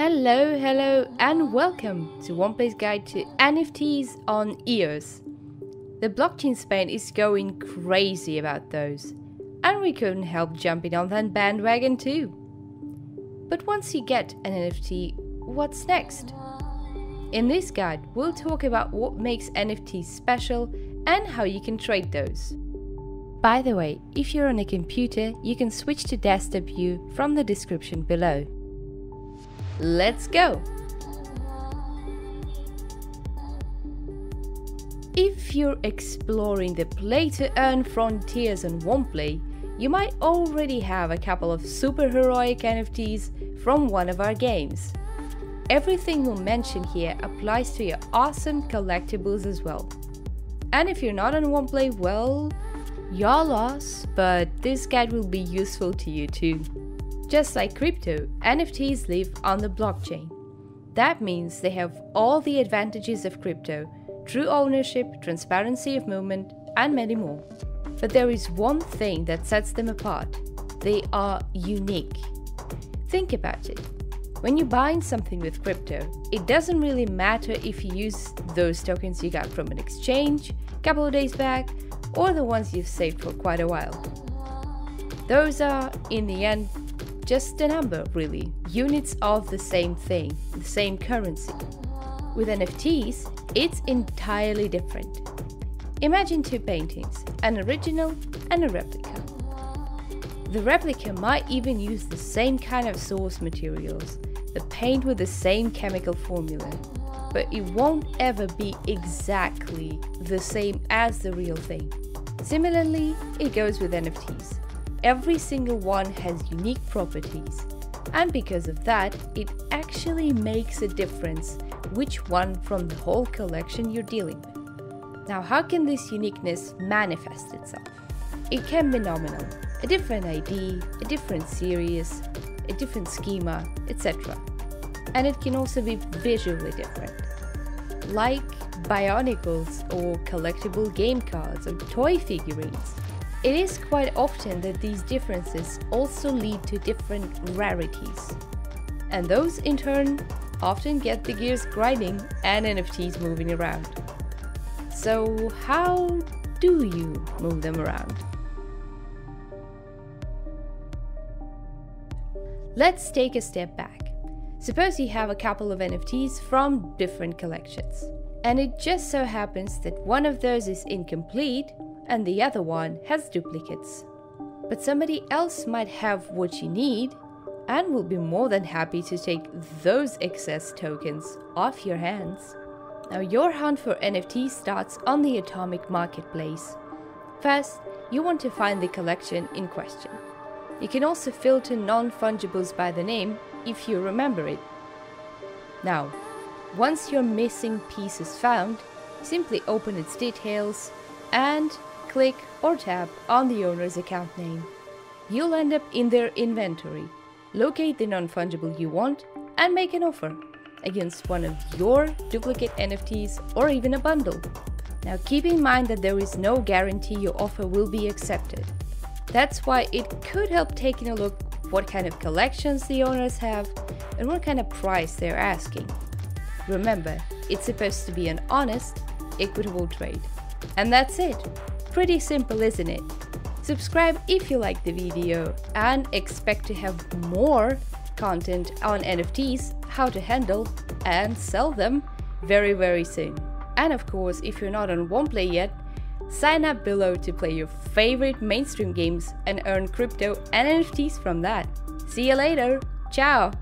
Hello, hello, and welcome to Womplay's guide to NFTs on EOS. The blockchain Spain is going crazy about those, and we couldn't help jumping on that bandwagon too. But once you get an NFT, what's next? In this guide, we'll talk about what makes NFTs special and how you can trade those. By the way, if you're on a computer, you can switch to desktop view from the description below. Let's go! If you're exploring the play to earn frontiers on Womplay, you might already have a couple of super heroic NFTs from one of our games. Everything we'll mention here applies to your awesome collectibles as well. And if you're not on Womplay, well, you're lost, but this guide will be useful to you too. Just like crypto, NFTs live on the blockchain. That means they have all the advantages of crypto true ownership, transparency of movement, and many more. But there is one thing that sets them apart they are unique. Think about it. When you're buying something with crypto, it doesn't really matter if you use those tokens you got from an exchange a couple of days back or the ones you've saved for quite a while. Those are, in the end, just a number, really, units of the same thing, the same currency. With NFTs, it's entirely different. Imagine two paintings, an original and a replica. The replica might even use the same kind of source materials, the paint with the same chemical formula, but it won't ever be exactly the same as the real thing. Similarly, it goes with NFTs. Every single one has unique properties, and because of that, it actually makes a difference which one from the whole collection you're dealing with. Now, how can this uniqueness manifest itself? It can be nominal, a different ID, a different series, a different schema, etc. And it can also be visually different, like Bionicles or collectible game cards or toy figurines. It is quite often that these differences also lead to different rarities. And those in turn often get the gears grinding and NFTs moving around. So, how do you move them around? Let's take a step back. Suppose you have a couple of NFTs from different collections, and it just so happens that one of those is incomplete and the other one has duplicates. But somebody else might have what you need and will be more than happy to take those excess tokens off your hands. Now, your hunt for NFT starts on the Atomic Marketplace. First, you want to find the collection in question. You can also filter non fungibles by the name if you remember it. Now, once your missing piece is found, simply open its details and click or tap on the owner's account name. You'll end up in their inventory. Locate the non-fungible you want and make an offer against one of your duplicate NFTs or even a bundle. Now keep in mind that there is no guarantee your offer will be accepted. That's why it could help taking a look what kind of collections the owners have and what kind of price they're asking. Remember, it's supposed to be an honest, equitable trade. And that's it. Pretty simple, isn't it? Subscribe if you like the video and expect to have more content on NFTs, how to handle and sell them very very soon. And of course, if you're not on Womplay yet, sign up below to play your favorite mainstream games and earn crypto and NFTs from that. See you later. Ciao.